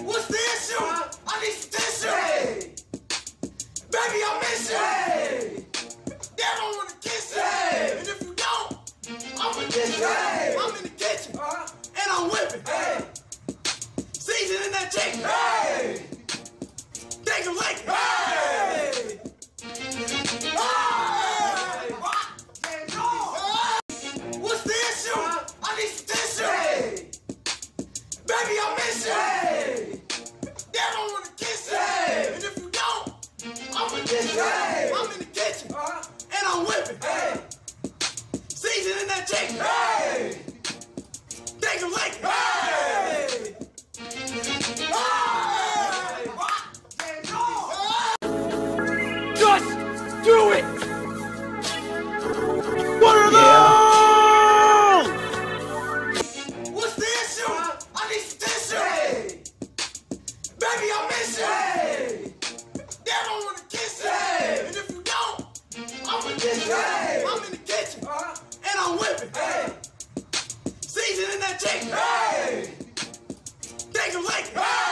What's the issue? I need some tissue. Baby, I miss you. Dad don't wanna kiss you. And if you don't, I'm gonna diss you. I'm in the kitchen and I'm whipping. Seasoning that chicken. Take a lick. Hey! I'm gonna kitchen. Hey. I'm in the kitchen. Uh-huh. And I'm whipping. Hey. Seasoning that chicken. Hey. Think of like. Hey.